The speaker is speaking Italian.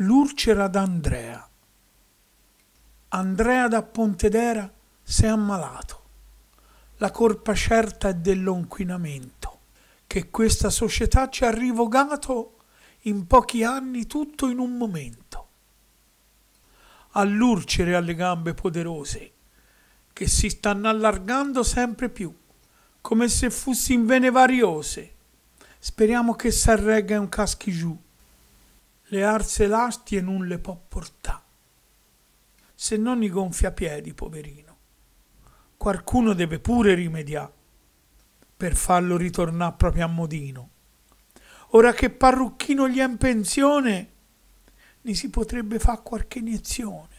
L'urcera d'Andrea. Andrea da Pontedera si è ammalato. La colpa certa è dell'inquinamento, che questa società ci ha rivogato in pochi anni tutto in un momento. All'urcere alle gambe poderose, che si stanno allargando sempre più, come se fossi in vene variose. Speriamo che s'arregga un caschi giù. Le arse lastie non le può portare. Se non i gonfiapiedi, poverino. Qualcuno deve pure rimediare per farlo ritornare proprio a modino. Ora che parrucchino gli è in pensione, ne si potrebbe fare qualche iniezione.